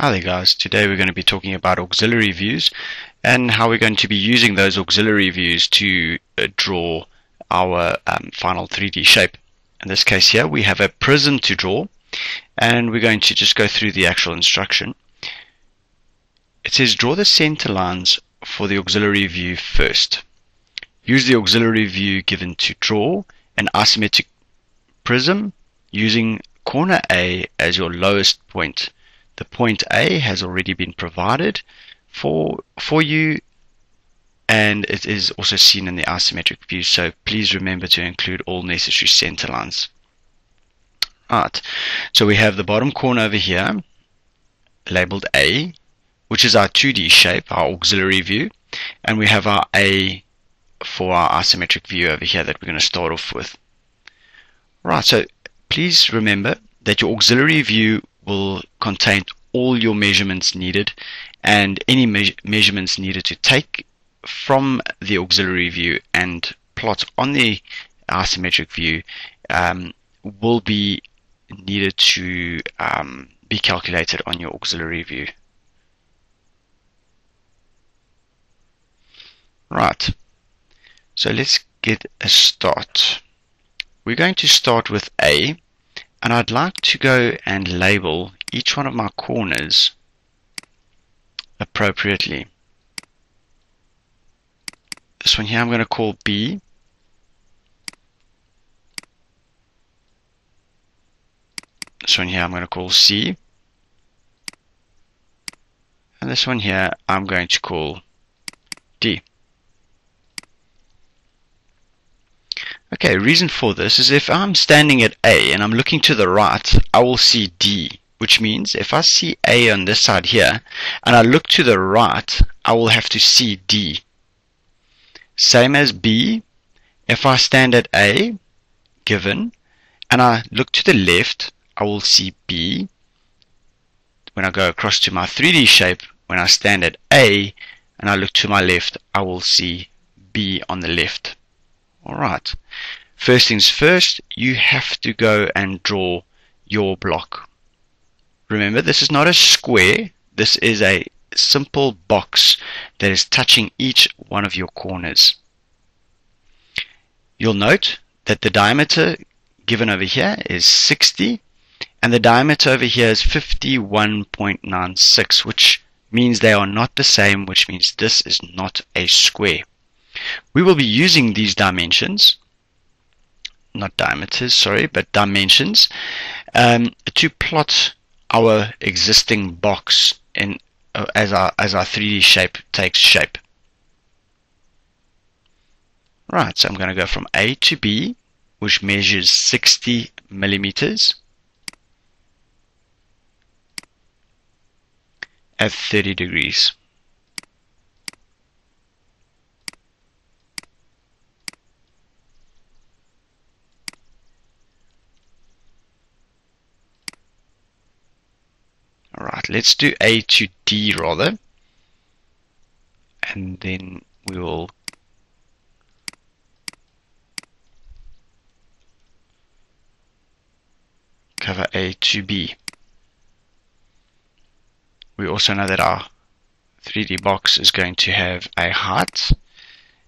Hi there guys, today we're going to be talking about auxiliary views and how we're going to be using those auxiliary views to uh, draw our um, final 3D shape. In this case here we have a prism to draw and we're going to just go through the actual instruction. It says draw the center lines for the auxiliary view first. Use the auxiliary view given to draw an isometric prism using corner A as your lowest point the point A has already been provided for for you and it is also seen in the isometric view so please remember to include all necessary center lines Alright, so we have the bottom corner over here labeled A which is our 2D shape, our auxiliary view and we have our A for our isometric view over here that we're going to start off with. Right, so please remember that your auxiliary view will contain all your measurements needed and any me measurements needed to take from the auxiliary view and plot on the isometric view um, will be needed to um, be calculated on your auxiliary view. Right, so let's get a start. We're going to start with A and I'd like to go and label each one of my corners appropriately. This one here I'm going to call B. This one here I'm going to call C. And this one here I'm going to call Okay, reason for this is if I'm standing at A and I'm looking to the right, I will see D, which means if I see A on this side here and I look to the right, I will have to see D. Same as B, if I stand at A, given, and I look to the left, I will see B. When I go across to my 3D shape, when I stand at A and I look to my left, I will see B on the left. Alright, first things first, you have to go and draw your block. Remember, this is not a square, this is a simple box that is touching each one of your corners. You'll note that the diameter given over here is 60 and the diameter over here is 51.96 which means they are not the same which means this is not a square. We will be using these dimensions, not diameters, sorry, but dimensions, um, to plot our existing box in uh, as our as our 3D shape takes shape. Right, so I'm going to go from A to B, which measures 60 millimeters at 30 degrees. Let's do A to D rather. And then we will cover A to B. We also know that our 3D box is going to have a height.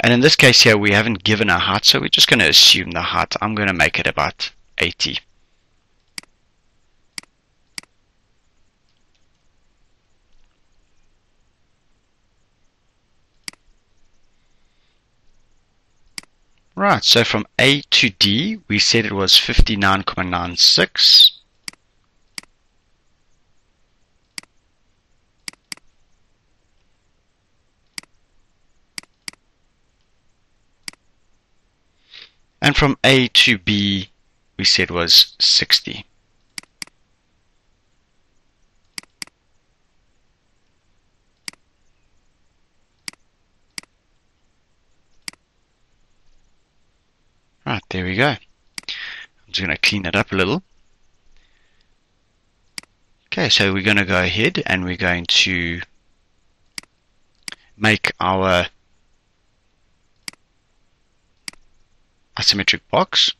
And in this case here, we haven't given a height, so we're just going to assume the height. I'm going to make it about 80. Right, so from A to D, we said it was 59.96. And from A to B, we said it was 60. Right, there we go. I'm just going to clean it up a little. Okay, so we're going to go ahead and we're going to make our isometric box.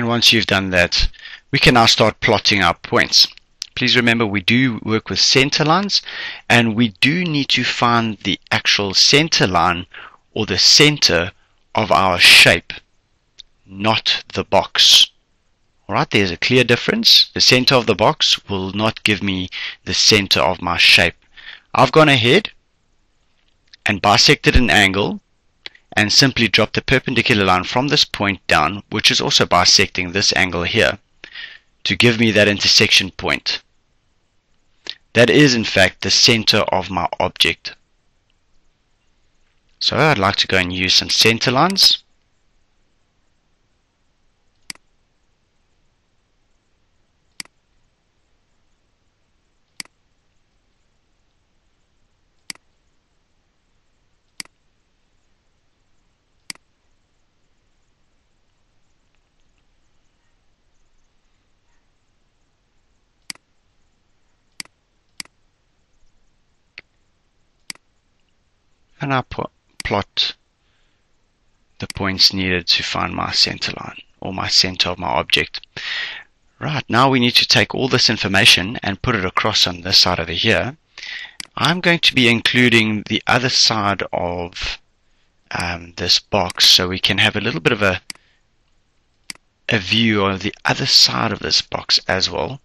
And once you've done that, we can now start plotting our points. Please remember we do work with center lines and we do need to find the actual center line or the center of our shape, not the box. Alright, there's a clear difference. The center of the box will not give me the center of my shape. I've gone ahead and bisected an angle and simply drop the perpendicular line from this point down, which is also bisecting this angle here, to give me that intersection point. That is in fact the center of my object. So I'd like to go and use some center lines. And I plot the points needed to find my center line or my center of my object. Right, now we need to take all this information and put it across on this side over here. I'm going to be including the other side of um, this box so we can have a little bit of a a view of the other side of this box as well.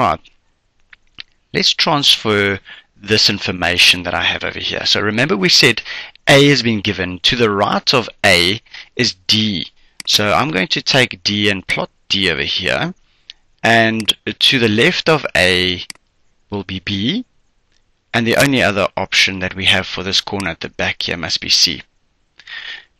Alright, let's transfer this information that I have over here. So remember we said A has been given. To the right of A is D. So I'm going to take D and plot D over here. And to the left of A will be B. And the only other option that we have for this corner at the back here must be C.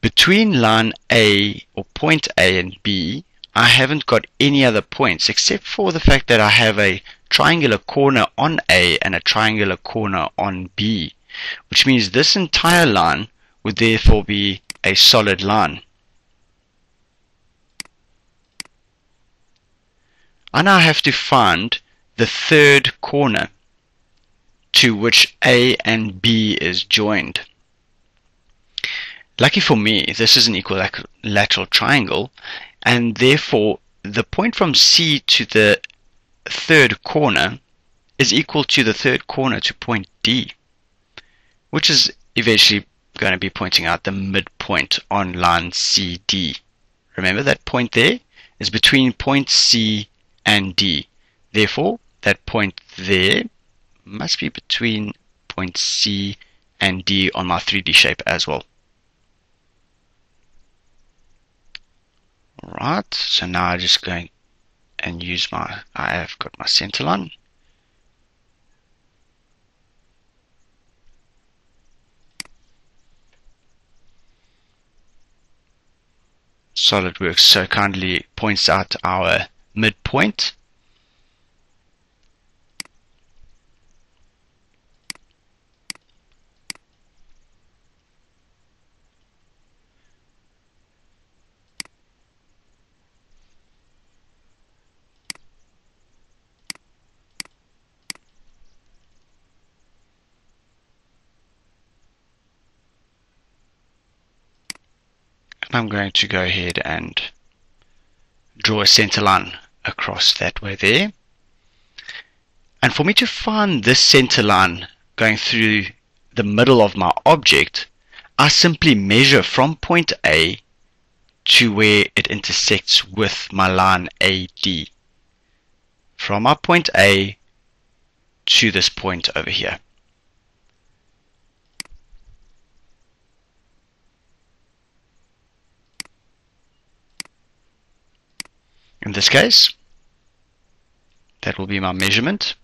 Between line A or point A and B I haven't got any other points except for the fact that I have a triangular corner on A and a triangular corner on B, which means this entire line would therefore be a solid line. I now have to find the third corner to which A and B is joined. Lucky for me, this is an equilateral triangle and therefore the point from C to the third corner is equal to the third corner to point D, which is eventually going to be pointing out the midpoint on line CD. Remember that point there is between point C and D. Therefore, that point there must be between point C and D on my 3D shape as well. Right, so now I'm just going and use my, I have got my center line. SolidWorks so kindly points out our midpoint I'm going to go ahead and draw a center line across that way there. And for me to find this center line going through the middle of my object, I simply measure from point A to where it intersects with my line AD. From our point A to this point over here. In this case, that will be my measurement.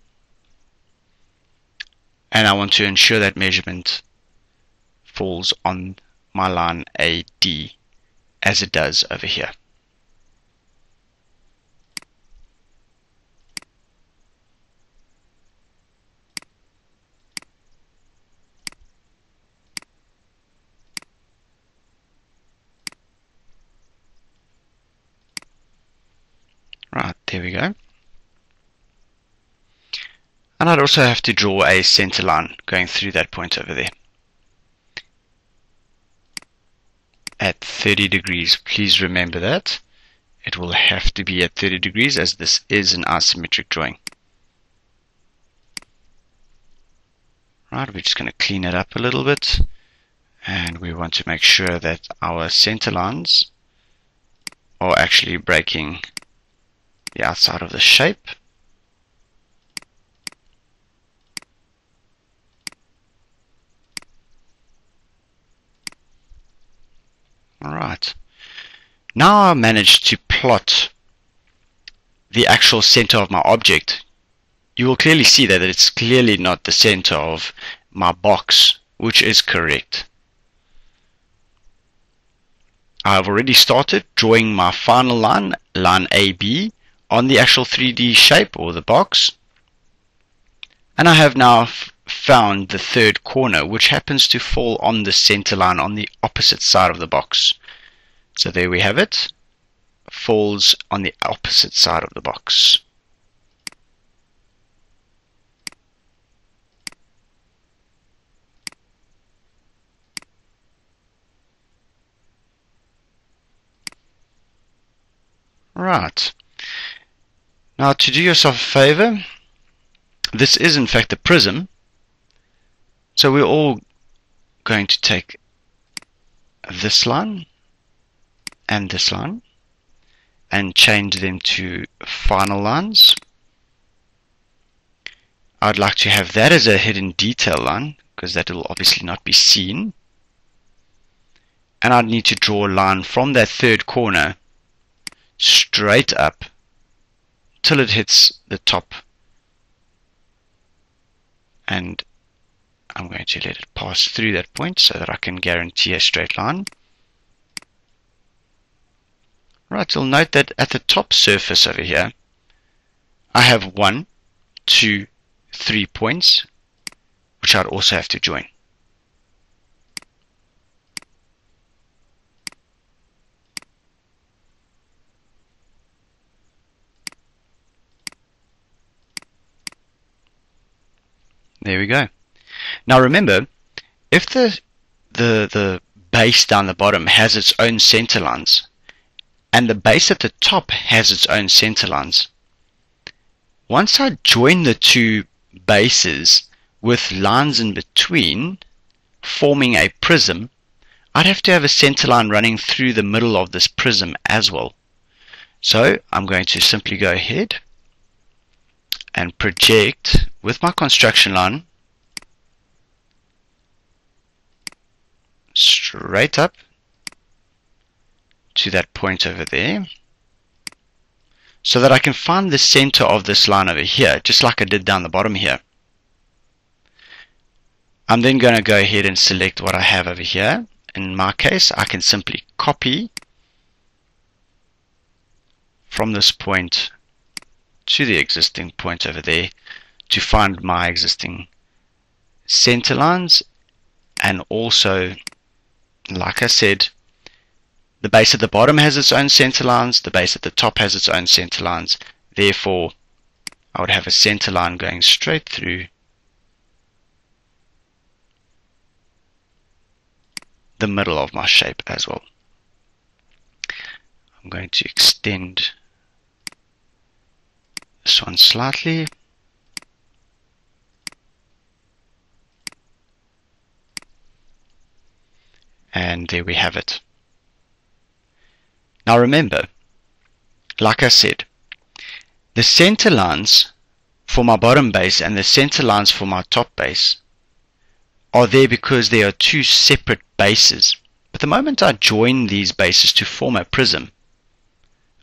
And I want to ensure that measurement falls on my line AD as it does over here. There we go. And I'd also have to draw a center line going through that point over there. At 30 degrees, please remember that. It will have to be at 30 degrees as this is an isometric drawing. Right, we're just going to clean it up a little bit. And we want to make sure that our center lines are actually breaking the outside of the shape. Alright. Now I managed to plot the actual center of my object. You will clearly see that it's clearly not the center of my box, which is correct. I've already started drawing my final line, line AB, on the actual 3D shape or the box. And I have now found the third corner, which happens to fall on the center line on the opposite side of the box. So there we have it. Falls on the opposite side of the box. Right. Now to do yourself a favor, this is in fact a prism. So we're all going to take this line and this line and change them to final lines. I'd like to have that as a hidden detail line because that will obviously not be seen. And I'd need to draw a line from that third corner straight up till it hits the top and I'm going to let it pass through that point so that I can guarantee a straight line. Right, you'll note that at the top surface over here I have one, two, three points which I'd also have to join. There we go. Now remember, if the the the base down the bottom has its own center lines, and the base at the top has its own center lines, once I join the two bases with lines in between, forming a prism, I'd have to have a center line running through the middle of this prism as well. So I'm going to simply go ahead and project with my construction line straight up to that point over there so that I can find the center of this line over here just like I did down the bottom here. I'm then going to go ahead and select what I have over here. In my case I can simply copy from this point to the existing point over there to find my existing center lines and also like I said the base at the bottom has its own center lines the base at the top has its own center lines therefore I would have a center line going straight through the middle of my shape as well I'm going to extend this one slightly. And there we have it. Now remember, like I said, the center lines for my bottom base and the center lines for my top base are there because they are two separate bases. But the moment I join these bases to form a prism,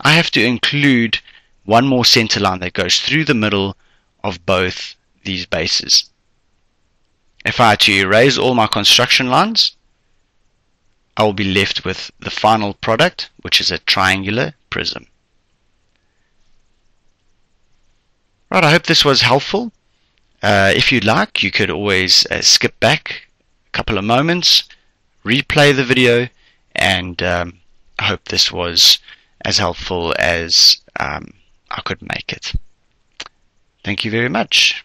I have to include one more center line that goes through the middle of both these bases. If I had to erase all my construction lines, I will be left with the final product, which is a triangular prism. Right, I hope this was helpful. Uh, if you'd like, you could always uh, skip back a couple of moments, replay the video, and um, I hope this was as helpful as um, I could make it. Thank you very much.